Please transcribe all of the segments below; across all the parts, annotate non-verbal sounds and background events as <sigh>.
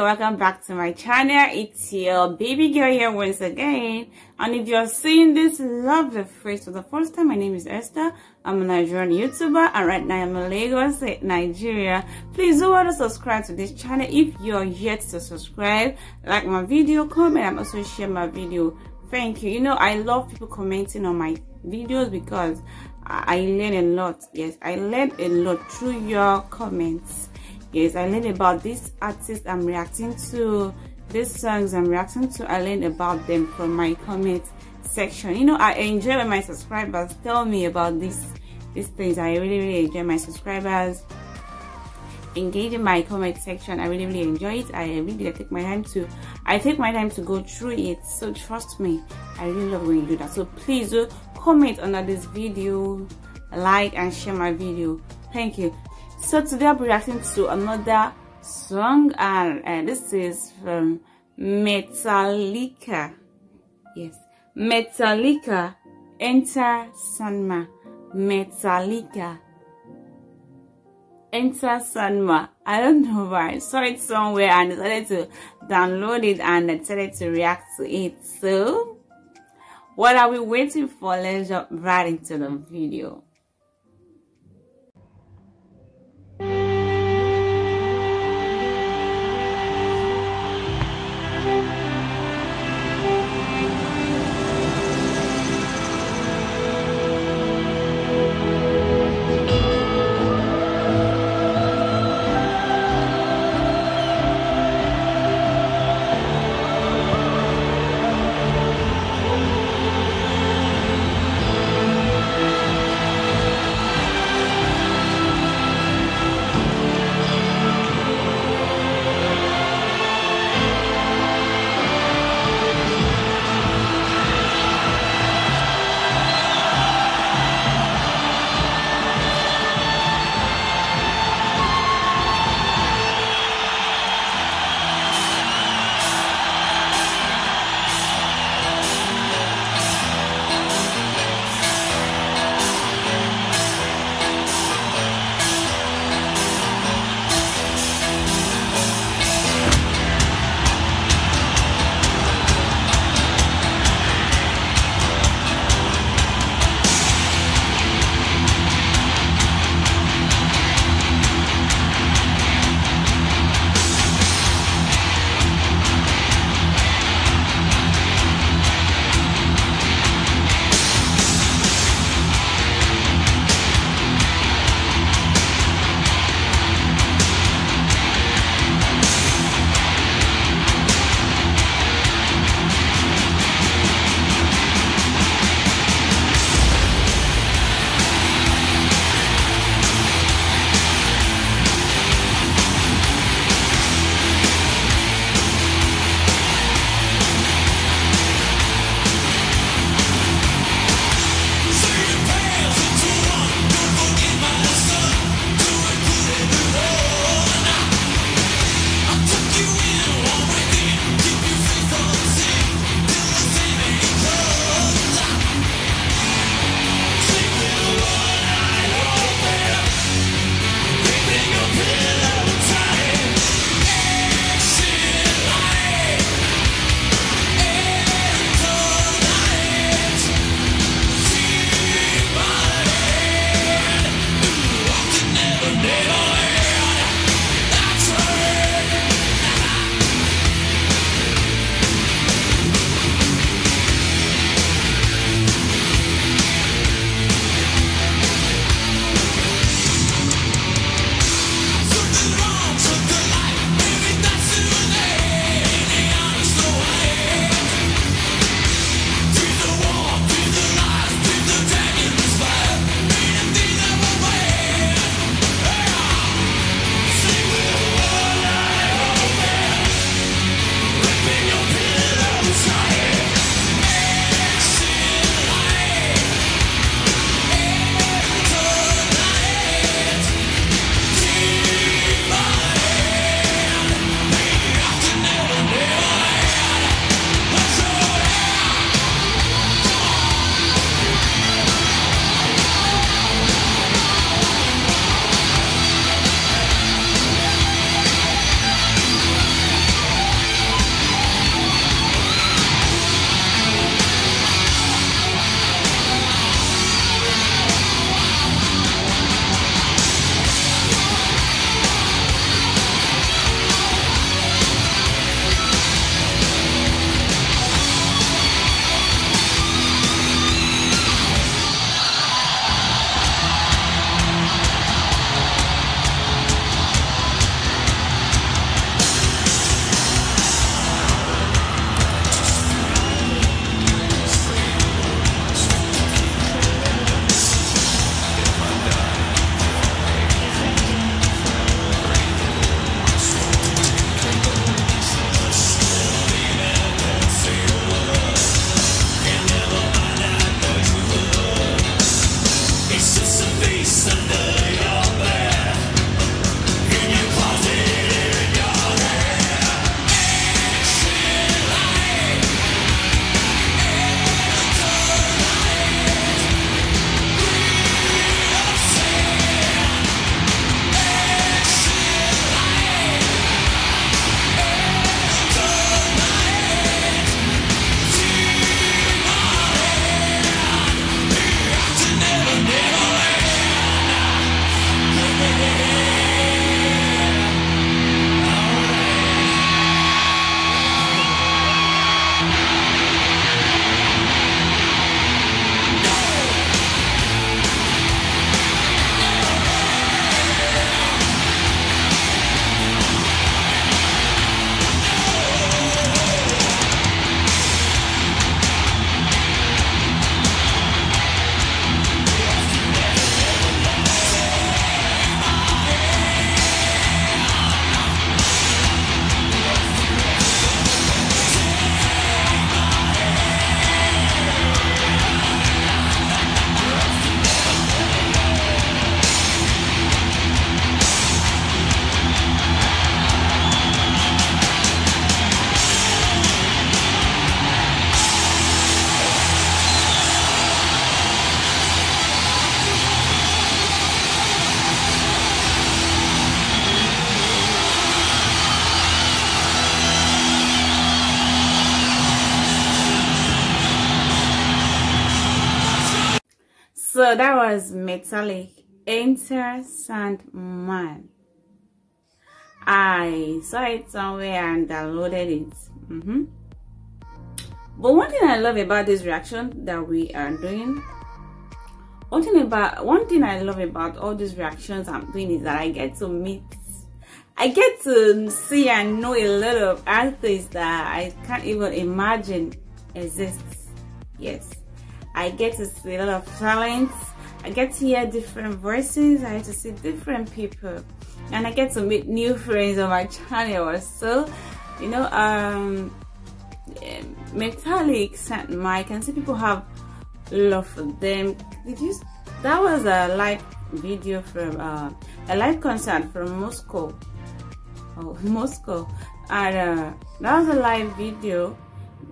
you're welcome back to my channel. It's your baby girl here once again. And if you're seeing this lovely face for the first time my name is esther i'm a nigerian youtuber and right now i'm in lagos nigeria. Please do want to subscribe to this channel if you're yet to subscribe. Like my video comment and also share my video. Thank you. You know i love people commenting on my videos because i learn a lot. Yes i learn a lot through your comments. Yes i learned about this artist i'm reacting to these songs i'm reacting to. I learned about them from my comment section. You know i enjoy when my subscribers tell me about these these things. I really really enjoy my subscribers engage in my comment section. I really really enjoy it. I really I take my time to i take my time to go through it. So trust me i really love when you do that. So please do comment under this video like and share my video. Thank you. So today I'll be reacting to another song and, and this is from Metallica. Yes, Metallica, Enter Sandman. Metallica, Enter Sandman. I don't know why. I saw it somewhere and decided to download it and decided to react to it. So, what are we waiting for? Let's jump right into the video. So that was metallic enter sandman i saw it somewhere and downloaded it. Mm -hmm. but one thing i love about this reaction that we are doing one thing about one thing i love about all these reactions i'm doing is that i get to meet i get to see and know a lot of artists that i can't even imagine exists. Yes i get to see a lot of talents i get to hear different voices. I get to see different people. And i get to meet new friends on my channel so you know um metallic and i and see people have love for them. Did you that was a live video from uh, a live concert from moscow. Oh <laughs> moscow. And uh, that was a live video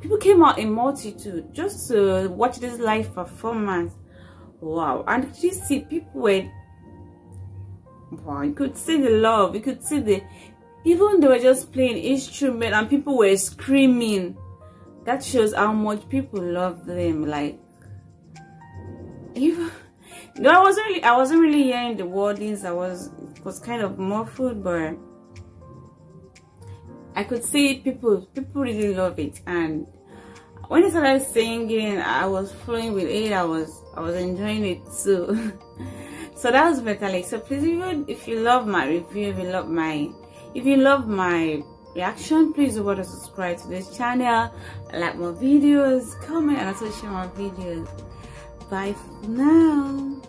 people came out in multitude just to watch this live performance. Wow. And you see people were wow you could see the love you could see the even they were just playing instrument and people were screaming. That shows how much people love them like even no i wasn't really i wasn't really hearing the wordings i was was kind of muffled but i could see people people really love it. And when i started singing i was flowing with it. I was i was enjoying it too. <laughs> So that was metallic so please even if you love my review if you love my if you love my reaction please do want to subscribe to this channel. Like my videos. Comment and also share my videos. Bye for now